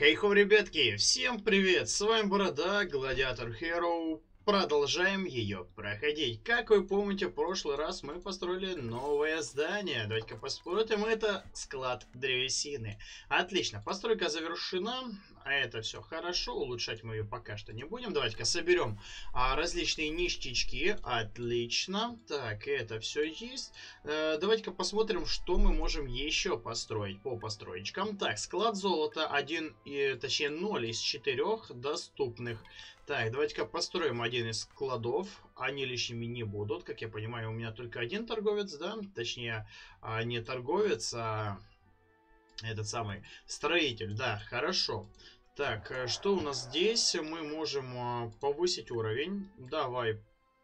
Хей-хо, ребятки! Всем привет! С вами Борода, Гладиатор Hero. Продолжаем ее проходить. Как вы помните, в прошлый раз мы построили новое здание. Давайте-ка посмотрим. Это склад древесины. Отлично, постройка завершена. А это все хорошо. Улучшать мы ее пока что не будем. Давайте-ка соберем а, различные ништячки. Отлично. Так, это все есть. Э, давайте-ка посмотрим, что мы можем еще построить по построечкам. Так, склад золота 1, и, точнее 0 из 4 доступных. Так, давайте-ка построим один из складов. Они лишними не будут. Как я понимаю, у меня только один торговец, да? Точнее, а, не торговец, а этот самый строитель. Да, хорошо. Так, э, что у нас здесь? Мы можем а, повысить уровень. Давай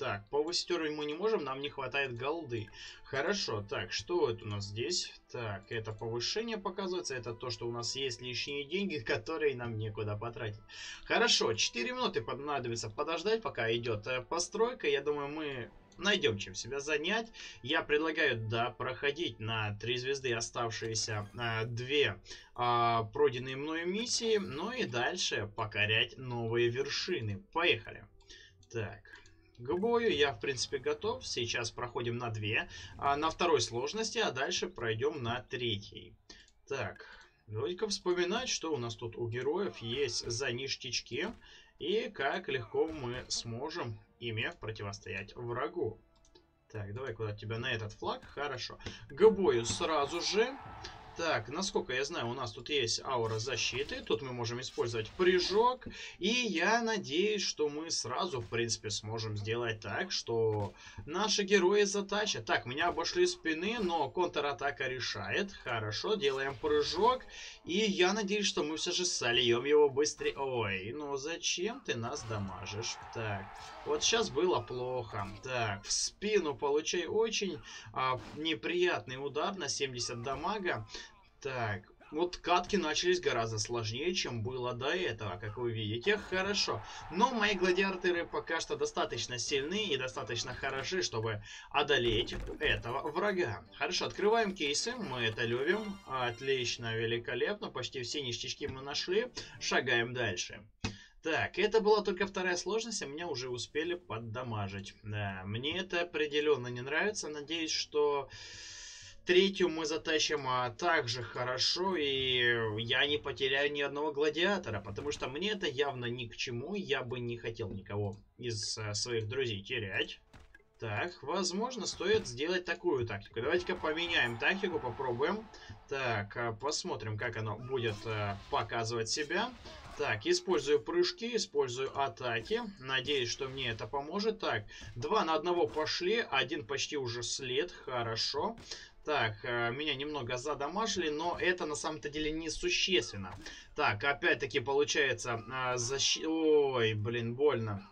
так, повысить уровень мы не можем, нам не хватает голды. Хорошо, так, что это у нас здесь? Так, это повышение показывается, это то, что у нас есть лишние деньги, которые нам некуда потратить. Хорошо, 4 минуты понадобится подождать, пока идет э, постройка. Я думаю, мы найдем чем себя занять. Я предлагаю, да, проходить на 3 звезды оставшиеся э, 2 э, пройденные мною миссии, ну и дальше покорять новые вершины. Поехали. Так к бою. Я, в принципе, готов. Сейчас проходим на 2, а, на второй сложности, а дальше пройдем на третьей. Так, давайте-ка вспоминать, что у нас тут у героев есть за ништячки и как легко мы сможем ими противостоять врагу. Так, давай куда тебя на этот флаг. Хорошо. К бою сразу же. Так, насколько я знаю, у нас тут есть аура защиты. Тут мы можем использовать прыжок. И я надеюсь, что мы сразу, в принципе, сможем сделать так, что наши герои затащат. Так, меня обошли спины, но контратака решает. Хорошо, делаем прыжок. И я надеюсь, что мы все же сольем его быстрее. Ой, ну зачем ты нас дамажишь? Так, вот сейчас было плохо. Так, в спину получай очень а, неприятный удар на 70 дамага. Так, вот катки начались гораздо сложнее, чем было до этого, как вы видите. Хорошо. Но мои гладиаторы пока что достаточно сильны и достаточно хороши, чтобы одолеть этого врага. Хорошо, открываем кейсы. Мы это любим. Отлично, великолепно. Почти все ништячки мы нашли. Шагаем дальше. Так, это была только вторая сложность, а меня уже успели поддамажить. Да, мне это определенно не нравится. Надеюсь, что Третью мы затащим а, также хорошо, и я не потеряю ни одного гладиатора, потому что мне это явно ни к чему, я бы не хотел никого из а, своих друзей терять. Так, возможно, стоит сделать такую тактику. Давайте-ка поменяем тактику, попробуем. Так, а, посмотрим, как оно будет а, показывать себя. Так, использую прыжки, использую атаки. Надеюсь, что мне это поможет. Так, два на одного пошли, один почти уже след, хорошо. Так, э, меня немного задамажили, но это на самом-то деле несущественно. Так, опять-таки получается э, защита... Ой, блин, больно.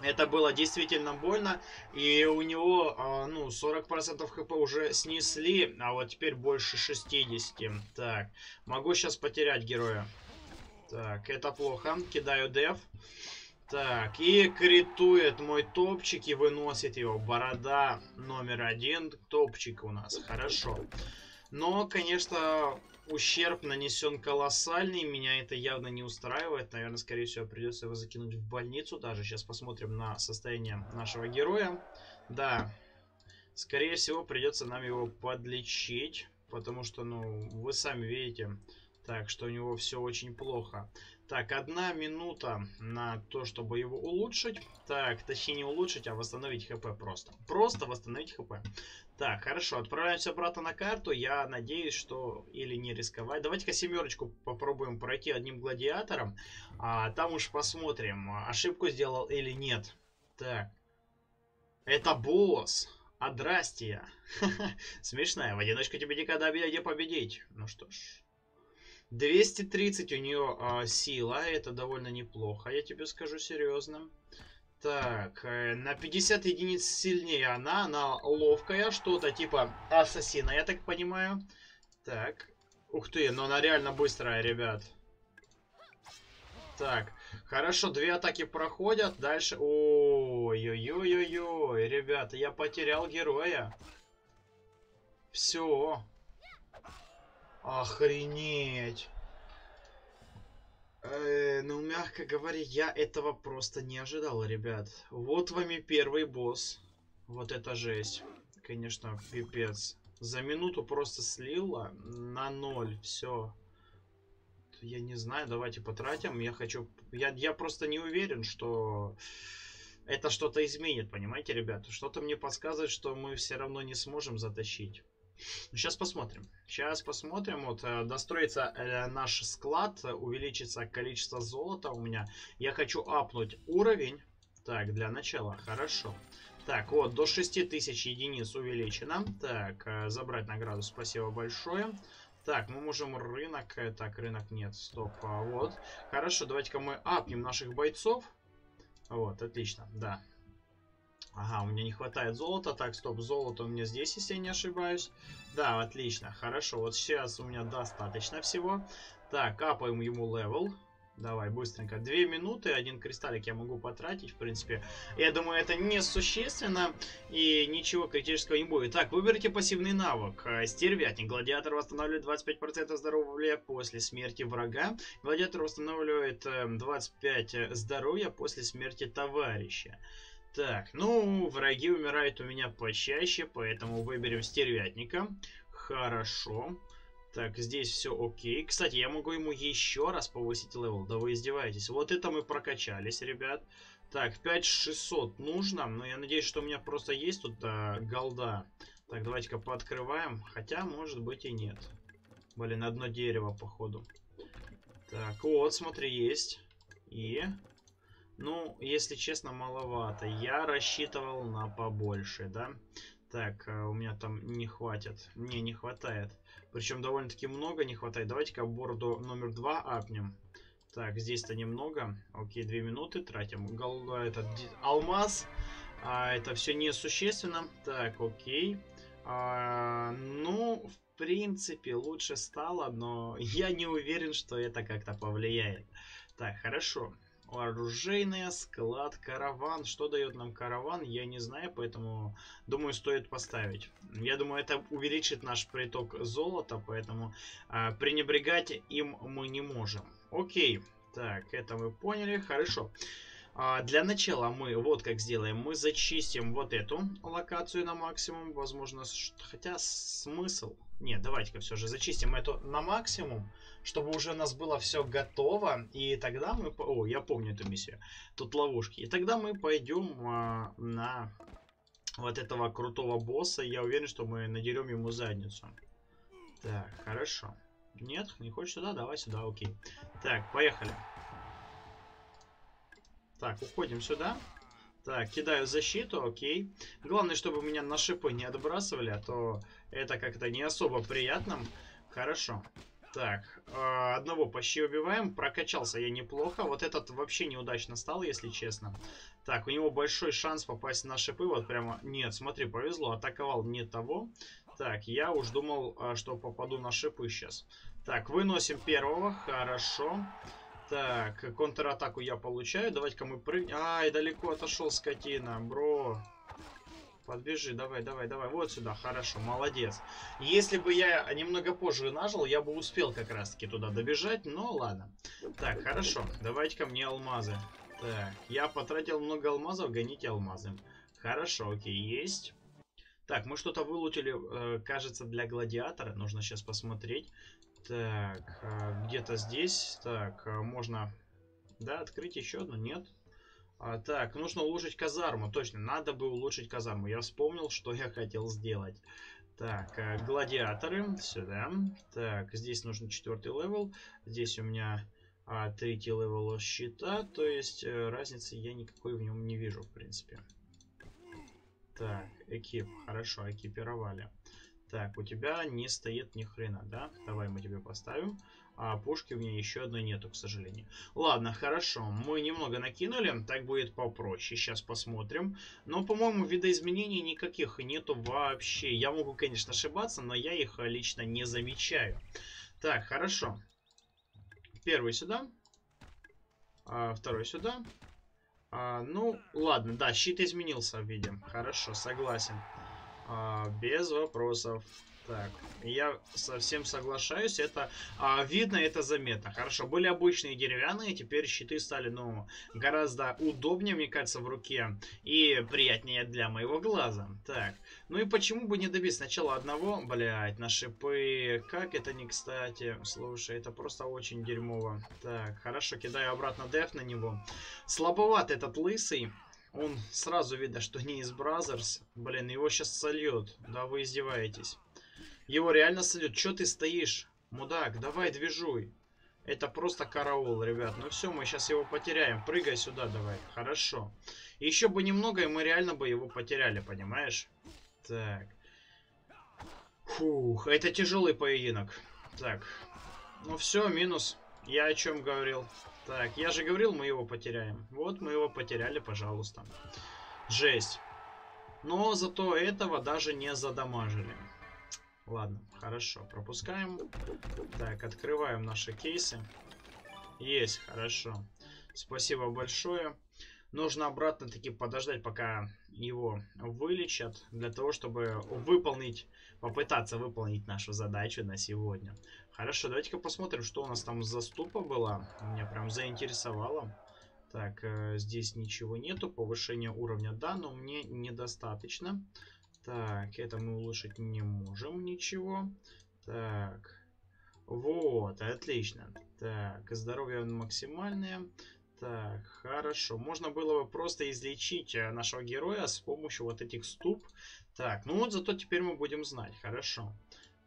Это было действительно больно, и у него, э, ну, 40% хп уже снесли, а вот теперь больше 60. Так, могу сейчас потерять героя. Так, это плохо. Кидаю деф. Так, и критует мой топчик и выносит его. Борода номер один. Топчик у нас. Хорошо. Но, конечно, ущерб нанесен колоссальный. Меня это явно не устраивает. Наверное, скорее всего, придется его закинуть в больницу. Даже сейчас посмотрим на состояние нашего героя. Да, скорее всего, придется нам его подлечить. Потому что, ну, вы сами видите, так, что у него все очень плохо. Так, одна минута на то, чтобы его улучшить. Так, точнее не улучшить, а восстановить хп просто. Просто восстановить хп. Так, хорошо, отправляемся обратно на карту. Я надеюсь, что или не рисковать. Давайте-ка семерочку попробуем пройти одним гладиатором. А там уж посмотрим, ошибку сделал или нет. Так. Это босс. Адрастия. Смешная. В одиночку тебе никогда не победить. Ну что ж. 230 у нее а, сила, это довольно неплохо, я тебе скажу серьезно. Так, э, на 50 единиц сильнее она, она ловкая, что-то типа ассасина, я так понимаю. Так, ух ты, но она реально быстрая, ребят. Так, хорошо, две атаки проходят, дальше... Ой-ой-ой-ой-ой, ребята, я потерял героя. Все. Охренеть. мягко говоря, я этого просто не ожидал, ребят. Вот вам и первый босс. Вот это жесть. Конечно, пипец. За минуту просто слила на ноль. Все. Я не знаю, давайте потратим. Я хочу... Я, я просто не уверен, что это что-то изменит, понимаете, ребята? Что-то мне подсказывает, что мы все равно не сможем затащить. Сейчас посмотрим. Сейчас посмотрим. Вот э, достроится э, наш склад, увеличится количество золота у меня. Я хочу апнуть уровень. Так, для начала, хорошо. Так, вот, до 6000 единиц увеличено. Так, э, забрать награду, спасибо большое. Так, мы можем рынок... Так, рынок нет, стоп. А вот. Хорошо, давайте-ка мы апнем наших бойцов. Вот, отлично, да. Ага, у меня не хватает золота. Так, стоп, золото у меня здесь, если я не ошибаюсь. Да, отлично, хорошо. Вот сейчас у меня достаточно всего. Так, апаем ему level. Давай, быстренько. Две минуты, один кристаллик я могу потратить, в принципе. Я думаю, это несущественно и ничего критического не будет. Так, выберите пассивный навык. Э, стервятник. Гладиатор восстанавливает 25% здоровья после смерти врага. Гладиатор восстанавливает 25 э, здоровья после смерти товарища. Так, ну, враги умирают у меня почаще, поэтому выберем стервятника. Хорошо. Так, здесь все окей. Кстати, я могу ему еще раз повысить level. Да вы издеваетесь. Вот это мы прокачались, ребят. Так, 5600 нужно. Но я надеюсь, что у меня просто есть тут а, голда. Так, давайте-ка пооткрываем. Хотя, может быть и нет. Блин, одно дерево, походу. Так, вот, смотри, есть. И... Ну, если честно, маловато. Я рассчитывал на побольше, да? Так, а, у меня там не хватит. Не, не хватает. Причем довольно-таки много не хватает. Давайте-ка борду номер два апнем. Так, здесь-то немного. Окей, две минуты тратим. Гол, этот алмаз. А, это все несущественно. Так, окей. А, ну, в принципе, лучше стало, но я не уверен, что это как-то повлияет. Так, хорошо. Оружейная, склад, караван. Что дает нам караван, я не знаю, поэтому думаю, стоит поставить. Я думаю, это увеличит наш приток золота, поэтому э, пренебрегать им мы не можем. Окей, так, это мы поняли, хорошо. А, для начала мы вот как сделаем. Мы зачистим вот эту локацию на максимум. Возможно, хотя смысл... Нет, давайте-ка все же зачистим эту на максимум чтобы уже у нас было все готово, и тогда мы... О, я помню эту миссию. Тут ловушки. И тогда мы пойдем а, на вот этого крутого босса. Я уверен, что мы надерем ему задницу. Так, хорошо. Нет, не хочешь сюда? Давай сюда, окей. Так, поехали. Так, уходим сюда. Так, кидаю защиту, окей. Главное, чтобы меня на шипы не отбрасывали, а то это как-то не особо приятно. Хорошо. Так, э, одного почти убиваем. Прокачался я неплохо. Вот этот вообще неудачно стал, если честно. Так, у него большой шанс попасть на шипы. Вот прямо... Нет, смотри, повезло. Атаковал не того. Так, я уж думал, э, что попаду на шипы сейчас. Так, выносим первого. Хорошо. Так, контратаку я получаю. Давайте-ка мы прыгнем. Ай, далеко отошел скотина, бро. Подбежи, давай, давай, давай. Вот сюда, хорошо, молодец. Если бы я немного позже нажил, я бы успел как раз-таки туда добежать, но ладно. Так, хорошо, давайте ко мне алмазы. Так, я потратил много алмазов, гоните алмазы. Хорошо, окей, есть. Так, мы что-то вылутили, э, кажется, для гладиатора. Нужно сейчас посмотреть. Так, э, где-то здесь. Так, э, можно... Да, открыть еще одну? Нет. А, так, нужно улучшить казарму. Точно, надо бы улучшить казарму. Я вспомнил, что я хотел сделать. Так, э, гладиаторы сюда. Так, здесь нужен четвертый level. Здесь у меня а, третий level щита. То есть а, разницы я никакой в нем не вижу, в принципе. Так, equip. Хорошо, экипировали. Так, у тебя не стоит ни хрена, да? Давай мы тебе поставим. А пушки у меня еще одной нету, к сожалению. Ладно, хорошо. Мы немного накинули. Так будет попроще. Сейчас посмотрим. Но, по-моему, видоизменений никаких нету вообще. Я могу, конечно, ошибаться, но я их лично не замечаю. Так, хорошо. Первый сюда. А, второй сюда. А, ну, ладно, да, щит изменился, видим. Хорошо, согласен. А, без вопросов. Так, я совсем соглашаюсь, это а, видно, это заметно. Хорошо, были обычные деревянные, теперь щиты стали, ну, гораздо удобнее, мне кажется, в руке и приятнее для моего глаза. Так, ну и почему бы не добить сначала одного, блять, на шипы, как это не кстати, слушай, это просто очень дерьмово. Так, хорошо, кидаю обратно деф на него. Слабоват этот лысый. Он сразу видно, что не из Brothers. Блин, его сейчас сольет. Да вы издеваетесь. Его реально сольют. Че ты стоишь? Мудак, давай движуй. Это просто караул, ребят. Ну все, мы сейчас его потеряем. Прыгай сюда давай. Хорошо. Еще бы немного, и мы реально бы его потеряли, понимаешь? Так. Фух, это тяжелый поединок. Так. Ну все, минус. Я о чем говорил. Так, я же говорил, мы его потеряем. Вот мы его потеряли, пожалуйста. Жесть. Но зато этого даже не задамажили. Ладно, хорошо, пропускаем. Так, открываем наши кейсы. Есть, хорошо. Спасибо большое. Нужно обратно-таки подождать, пока его вылечат, для того, чтобы выполнить, попытаться выполнить нашу задачу на сегодня. Хорошо, давайте-ка посмотрим, что у нас там за ступа была. Меня прям заинтересовало. Так, э, здесь ничего нету, повышение уровня да, но мне недостаточно. Так, это мы улучшить не можем ничего. Так, вот, отлично. Так, здоровье максимальное. Так, хорошо. Можно было бы просто излечить э, нашего героя с помощью вот этих ступ. Так, ну вот зато теперь мы будем знать. Хорошо.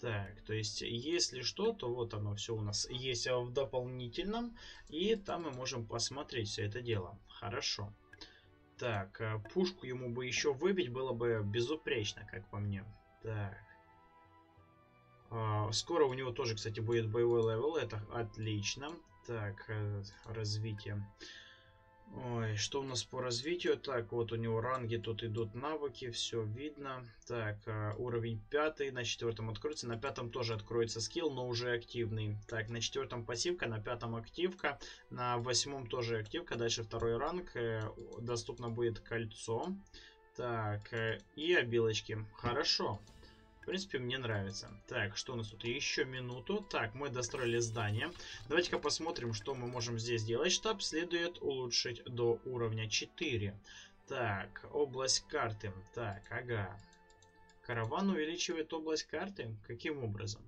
Так, то есть, если что, то вот оно все у нас есть в дополнительном. И там мы можем посмотреть все это дело. Хорошо. Так, э, пушку ему бы еще выбить было бы безупречно, как по мне. Так. А, скоро у него тоже, кстати, будет боевой level. Это отлично. Так, э, развитие. Ой, что у нас по развитию? Так, вот у него ранги, тут идут навыки, все видно. Так, э, уровень пятый, на четвертом откроется, на пятом тоже откроется скилл, но уже активный. Так, на четвертом пассивка, на пятом активка, на восьмом тоже активка, дальше второй ранг, э, доступно будет кольцо. Так, и обилочки. Хорошо. В принципе, мне нравится. Так, что у нас тут? Еще минуту. Так, мы достроили здание. Давайте-ка посмотрим, что мы можем здесь делать. Штаб следует улучшить до уровня 4. Так, область карты. Так, ага. Караван увеличивает область карты? Каким образом?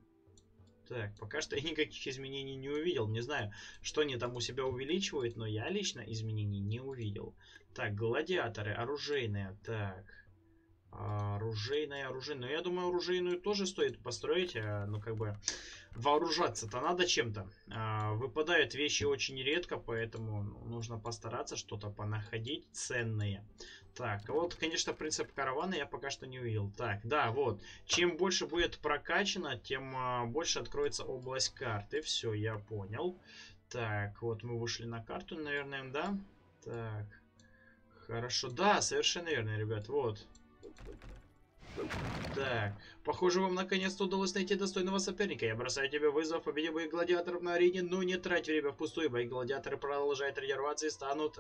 Так, пока что я никаких изменений не увидел. Не знаю, что они там у себя увеличивают, но я лично изменений не увидел. Так, гладиаторы, оружейные. Так, оружейная, оружейная. Но я думаю, оружейную тоже стоит построить. А, ну, как бы, вооружаться-то надо чем-то. А, выпадают вещи очень редко, поэтому ну, нужно постараться что-то понаходить ценные. Так, вот, конечно, принцип каравана я пока что не увидел. Так, да, вот. Чем больше будет прокачано, тем а, больше откроется область карты. Все, я понял. Так, вот мы вышли на карту, наверное, да? Так, хорошо. Да, совершенно верно, ребят, вот. Так, похоже, вам наконец-то удалось найти достойного соперника. Я бросаю тебе вызов, победи боих гладиаторов на арене, но не трать время впустую. Бои гладиаторы продолжают тренироваться и станут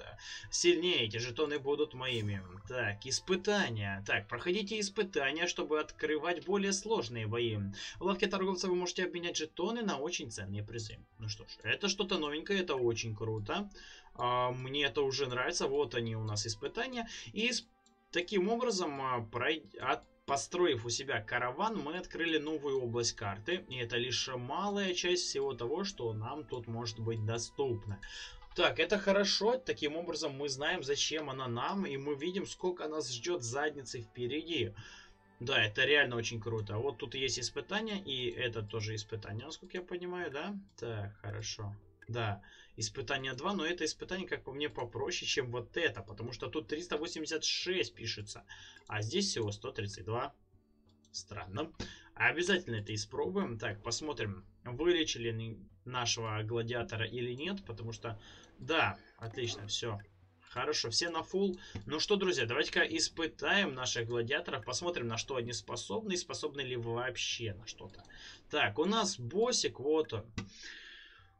сильнее. Эти жетоны будут моими. Так, испытания. Так, проходите испытания, чтобы открывать более сложные бои. В лавке торговца вы можете обменять жетоны на очень ценные призы. Ну что ж, это что-то новенькое, это очень круто. А, мне это уже нравится. Вот они у нас испытания. И испытания Таким образом, а, Построив у себя караван, мы открыли новую область карты, и это лишь малая часть всего того, что нам тут может быть доступно. Так, это хорошо, таким образом мы знаем, зачем она нам, и мы видим, сколько нас ждет задницы впереди. Да, это реально очень круто. Вот тут есть испытания, и это тоже испытание, насколько я понимаю, да? Так, хорошо. Да, испытание 2, но это испытание, как по мне, попроще, чем вот это, потому что тут 386 пишется, а здесь всего 132. Странно. Обязательно это испробуем. Так, посмотрим, вылечили нашего гладиатора или нет, потому что, да, отлично, все. Хорошо, все на фул. Ну что, друзья, давайте-ка испытаем наших гладиаторов, посмотрим, на что они способны, и способны ли вообще на что-то. Так, у нас боссик, вот он.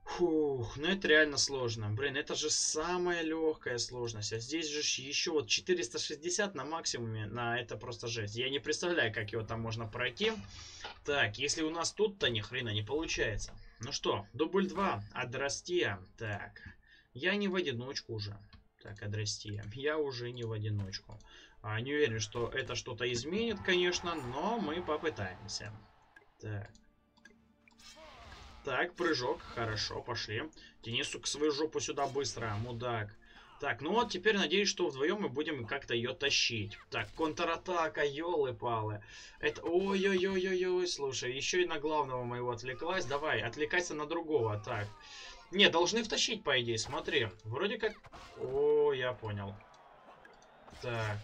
Фух, ну это реально сложно. Блин, это же самая легкая сложность. А здесь же еще вот 460 на максимуме. На это просто жесть. Я не представляю, как его там можно пройти. Так, если у нас тут-то ни хрена не получается. Ну что, дубль 2. Адрастия. Так, я не в одиночку уже. Так, Адрастия. Я уже не в одиночку. А, не уверен, что это что-то изменит, конечно, но мы попытаемся. Так. Так, прыжок. Хорошо, пошли. Тяни, сука, свою жопу сюда быстро, мудак. Так, ну вот теперь надеюсь, что вдвоем мы будем как-то ее тащить. Так, контратака, елы-палы. Это... Ой-ой-ой-ой-ой, слушай, еще и на главного моего отвлеклась. Давай, отвлекайся на другого. Так. Не, должны втащить, по идее, смотри. Вроде как... О, я понял. Так.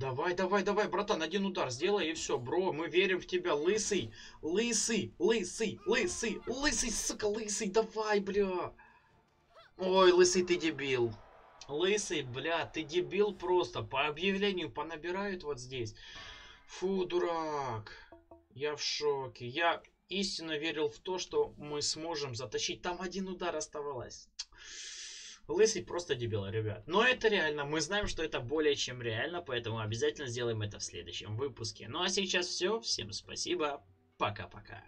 Давай, давай, давай, братан, один удар сделай и все, бро, мы верим в тебя, лысый, лысый, лысый, лысый, лысый, сука, лысый, давай, бля. Ой, лысый, ты дебил. Лысый, бля, ты дебил просто, по объявлению понабирают вот здесь. Фу, дурак, я в шоке, я истинно верил в то, что мы сможем затащить, там один удар оставалось. Лысый просто дебил, ребят. Но это реально. Мы знаем, что это более чем реально, поэтому обязательно сделаем это в следующем выпуске. Ну а сейчас все. Всем спасибо. Пока-пока.